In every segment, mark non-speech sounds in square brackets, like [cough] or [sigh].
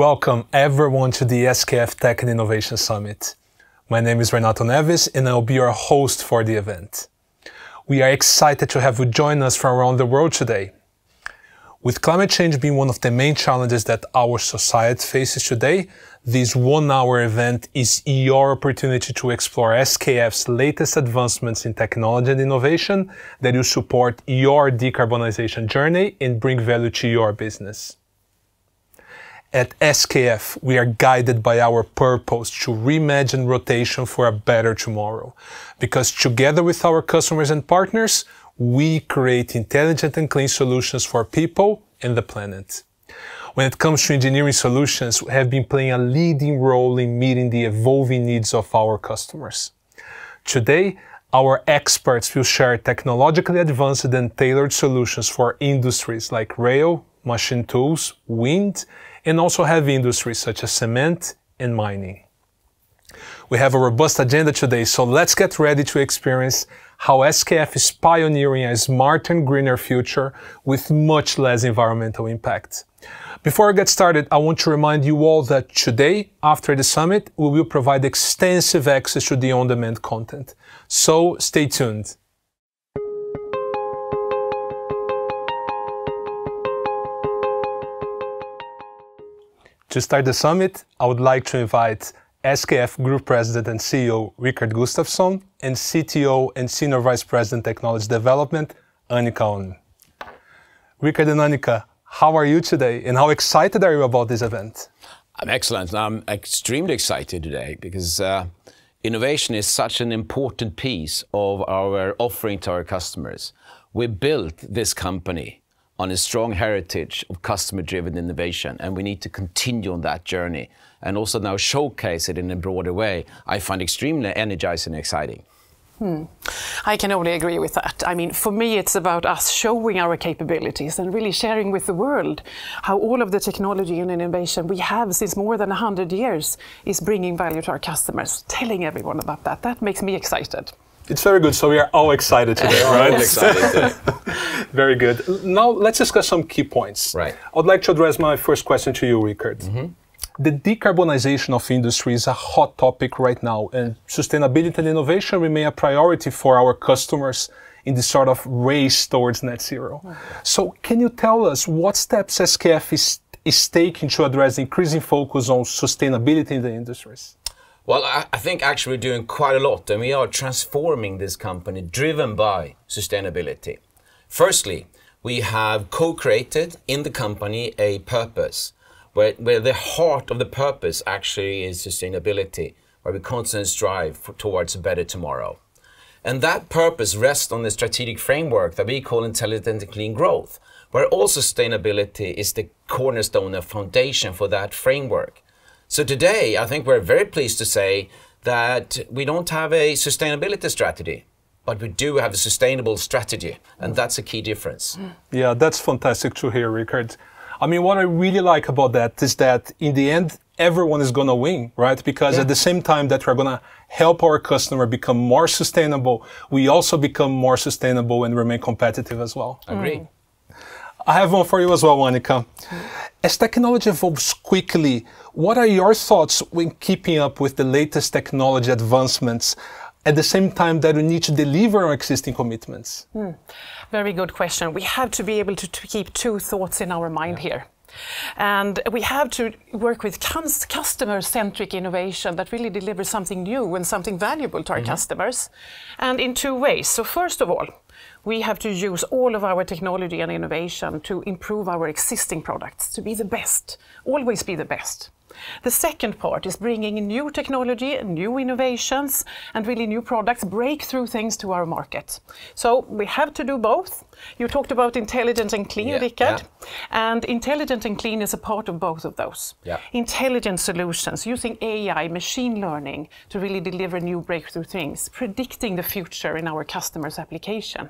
Welcome everyone to the SKF Tech and Innovation Summit. My name is Renato Neves and I'll be your host for the event. We are excited to have you join us from around the world today. With climate change being one of the main challenges that our society faces today, this one hour event is your opportunity to explore SKF's latest advancements in technology and innovation that will support your decarbonization journey and bring value to your business. At SKF, we are guided by our purpose to reimagine rotation for a better tomorrow. Because together with our customers and partners, we create intelligent and clean solutions for people and the planet. When it comes to engineering solutions, we have been playing a leading role in meeting the evolving needs of our customers. Today, our experts will share technologically advanced and tailored solutions for industries like rail, machine tools, wind, and also heavy industries such as cement and mining. We have a robust agenda today, so let's get ready to experience how SKF is pioneering a smart and greener future with much less environmental impact. Before I get started, I want to remind you all that today, after the summit, we will provide extensive access to the on-demand content. So stay tuned. To start the summit, I would like to invite SKF Group President and CEO Rickard Gustafson and CTO and Senior Vice President Technology Development Annika Ölme. Rickard and Annika, how are you today and how excited are you about this event? I'm excellent. I'm extremely excited today because uh, innovation is such an important piece of our offering to our customers. We built this company on a strong heritage of customer-driven innovation, and we need to continue on that journey and also now showcase it in a broader way. I find extremely energizing and exciting. Hmm. I can only agree with that. I mean, for me, it's about us showing our capabilities and really sharing with the world how all of the technology and innovation we have since more than 100 years is bringing value to our customers. Telling everyone about that, that makes me excited. It's very good. So we are all excited today, [laughs] right? excited today. [laughs] very good. Now let's discuss some key points. Right. I would like to address my first question to you, Rickard. Mm -hmm. The decarbonization of industry is a hot topic right now, and sustainability and innovation remain a priority for our customers in this sort of race towards net zero. Mm. So, can you tell us what steps SKF is, is taking to address the increasing focus on sustainability in the industries? Well, I, I think actually we're doing quite a lot, and we are transforming this company driven by sustainability. Firstly, we have co-created in the company a purpose where, where the heart of the purpose actually is sustainability, where we constantly strive for, towards a better tomorrow. And that purpose rests on the strategic framework that we call intelligent and clean growth, where all sustainability is the cornerstone and foundation for that framework. So today, I think we're very pleased to say that we don't have a sustainability strategy, but we do have a sustainable strategy, and that's a key difference. Yeah, that's fantastic to hear, Rickard. I mean, what I really like about that is that in the end, everyone is going to win, right? Because yeah. at the same time that we're going to help our customer become more sustainable, we also become more sustainable and remain competitive as well. Agree. Mm. I have one for you as well, Annika. As technology evolves quickly, what are your thoughts when keeping up with the latest technology advancements at the same time that we need to deliver our existing commitments? Hmm. Very good question. We have to be able to, to keep two thoughts in our mind yeah. here. And we have to work with customer-centric innovation that really delivers something new and something valuable to our mm -hmm. customers. And in two ways. So first of all, we have to use all of our technology and innovation to improve our existing products, to be the best, always be the best. The second part is bringing new technology, and new innovations, and really new products, breakthrough things to our market. So we have to do both. You talked about intelligent and clean, yeah, Rickard, yeah. and intelligent and clean is a part of both of those. Yeah. Intelligent solutions, using AI, machine learning to really deliver new breakthrough things, predicting the future in our customers' application.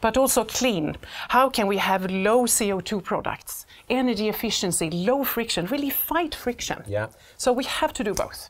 But also clean. How can we have low CO2 products, energy efficiency, low friction, really fight friction? Yeah. So we have to do both.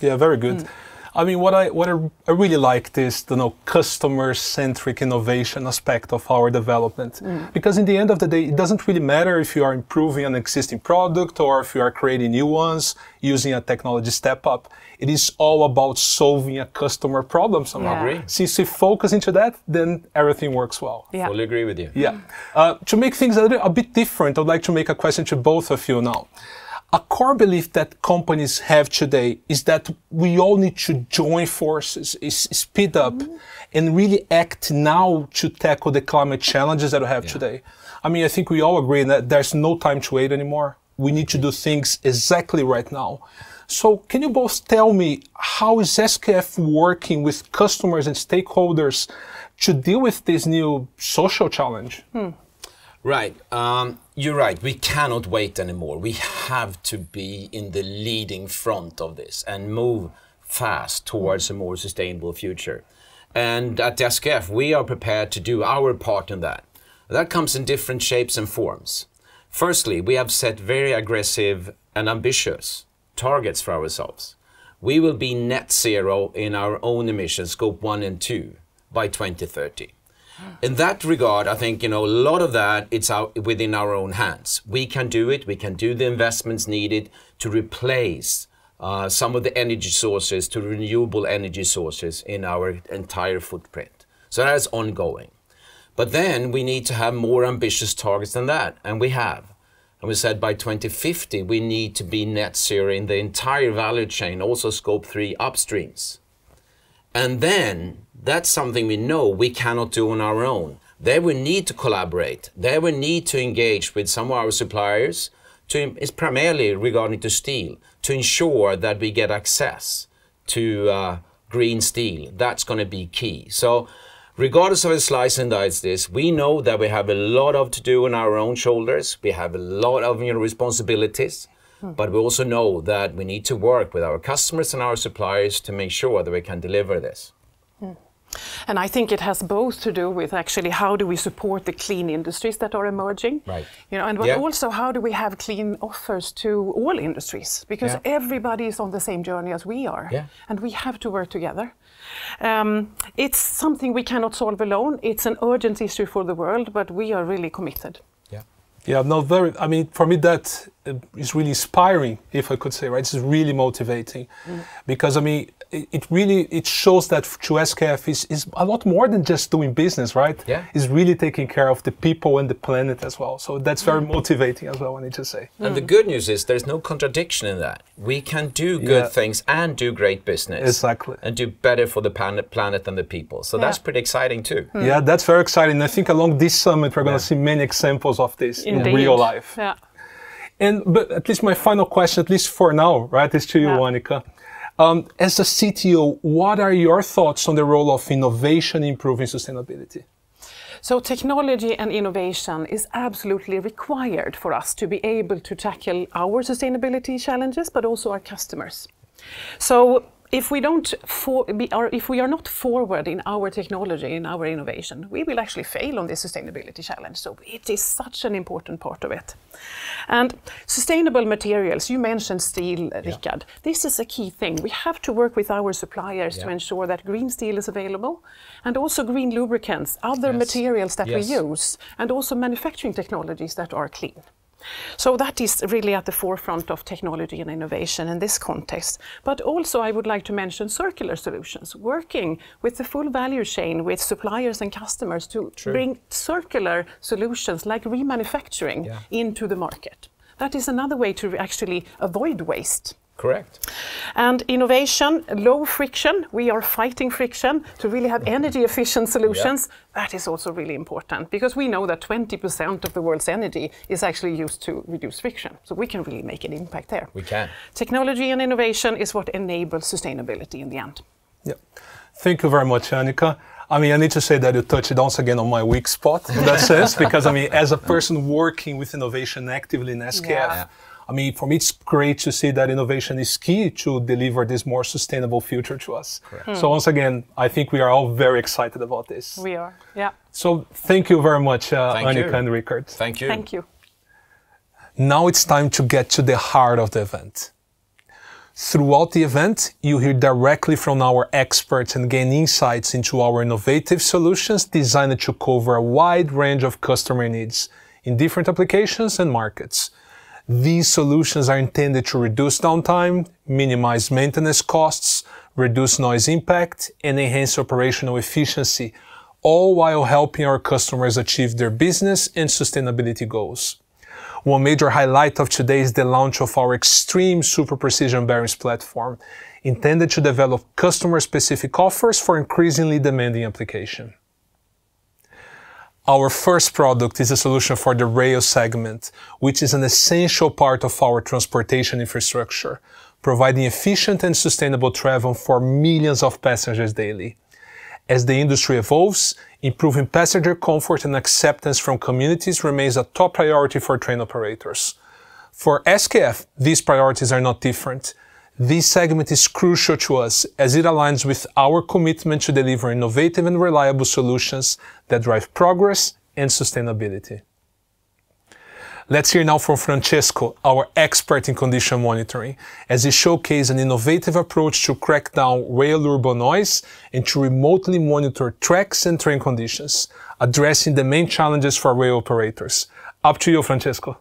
Yeah, very good. Mm. I mean, what I what I, I really liked is the you know, customer-centric innovation aspect of our development. Mm. Because in the end of the day, it doesn't really matter if you are improving an existing product or if you are creating new ones using a technology step up. It is all about solving a customer problem somehow. Yeah. Agree. Since we focus into that, then everything works well. Yeah. Fully agree with you. Yeah. Uh, to make things a, little, a bit different, I'd like to make a question to both of you now a core belief that companies have today is that we all need to join forces, speed up, mm-hmm. and really act now to tackle the climate challenges that we have yeah. today. I mean, I think we all agree that there's no time to wait anymore. We need to do things exactly right now. So, can you both tell me how is SKF working with customers and stakeholders to deal with this new social challenge? Hmm. Right. Um, you're right. We cannot wait anymore. We have to be in the leading front of this and move fast towards a more sustainable future. And at SKF, we are prepared to do our part in that. That comes in different shapes and forms. Firstly, we have set very aggressive and ambitious targets for ourselves. We will be net zero in our own emissions, scope 1 and 2, by 2030 in that regard, I think you know a lot of that it's out within our own hands. We can do it. We can do the investments needed to replace uh, some of the energy sources to renewable energy sources in our entire footprint. So that is ongoing. But then we need to have more ambitious targets than that, and we have. And we said by 2050 we need to be net zero in the entire value chain, also scope three upstreams. And then that's something we know we cannot do on our own. There we need to collaborate. There we need to engage with some of our suppliers. To, it's primarily regarding to steel to ensure that we get access to uh, green steel. That's going to be key. So, regardless of a slice and dice this, we know that we have a lot of to do on our own shoulders. We have a lot of you know, responsibilities. Hmm. But we also know that we need to work with our customers and our suppliers to make sure that we can deliver this. And I think it has both to do with actually how do we support the clean industries that are emerging, right? You know, and but also how do we have clean offers to all industries because yeah. everybody is on the same journey as we are, yeah. and we have to work together. Um, it's something we cannot solve alone. It's an urgent issue for the world, but we are really committed. Yeah. Yeah, no, very. I mean, for me, that is really inspiring, if I could say, right? It's really motivating, mm. because I mean, it really it shows that to SKF is, is a lot more than just doing business, right? Yeah. It's really taking care of the people and the planet as well. So that's very mm. motivating as well, I need to say. And mm. the good news is there's no contradiction in that. We can do good yeah. things and do great business. Exactly. And do better for the planet, planet and the people. So yeah. that's pretty exciting too. Mm. Yeah, that's very exciting. I think along this summit we're going to see many examples of this Indeed. in real life. Yeah. And but at least my final question, at least for now, right, is to you, Annika. Um, as a CTO, what are your thoughts on the role of innovation improving sustainability? So technology and innovation is absolutely required for us to be able to tackle our sustainability challenges, but also our customers. So if we don't for, be, or if we are not forward in our technology in our innovation, we will actually fail on this sustainability challenge. So it is such an important part of it. And sustainable materials, you mentioned steel, yeah. Rickard. This is a key thing. We have to work with our suppliers yeah. to ensure that green steel is available and also green lubricants, other yes. materials that yes. we use, and also manufacturing technologies that are clean. So that is really at the forefront of technology and innovation in this context. But also I would like to mention circular solutions, working with the full value chain with suppliers and customers to True. bring circular solutions like remanufacturing yeah. into the market. That is another way to actually avoid waste. Correct. And innovation, low friction, we are fighting friction to really have mm-hmm. energy efficient solutions. Yeah. That is also really important because we know that 20% of the world's energy is actually used to reduce friction. So we can really make an impact there. We can. Technology and innovation is what enables sustainability in the end. Yeah. Thank you very much, Annika. I mean, I need to say that you touched once again on my weak spot in that sense, because I mean, as a person working with innovation actively in SKF, yeah. I mean, for me, it's great to see that innovation is key to deliver this more sustainable future to us. Hmm. So once again, I think we are all very excited about this. We are, yeah. So thank you very much, uh, Annika you. and Rickard. Thank you. Thank you. Now it's time to get to the heart of the event. Throughout the event, you hear directly from our experts and gain insights into our innovative solutions designed to cover a wide range of customer needs in different applications and markets. These solutions are intended to reduce downtime, minimize maintenance costs, reduce noise impact, and enhance operational efficiency, all while helping our customers achieve their business and sustainability goals. One major highlight of today is the launch of our Extreme Super Precision Bearings platform, intended to develop customer-specific offers for increasingly demanding application. Our first product is a solution for the rail segment, which is an essential part of our transportation infrastructure, providing efficient and sustainable travel for millions of passengers daily. As the industry evolves, improving passenger comfort and acceptance from communities remains a top priority for train operators. For SKF, these priorities are not different. This segment is crucial to us as it aligns with our commitment to deliver innovative and reliable solutions that drive progress and sustainability. Let's hear now from Francesco, our expert in condition monitoring, as he showcases an innovative approach to crack down rail urban noise and to remotely monitor tracks and train conditions, addressing the main challenges for rail operators. Up to you, Francesco.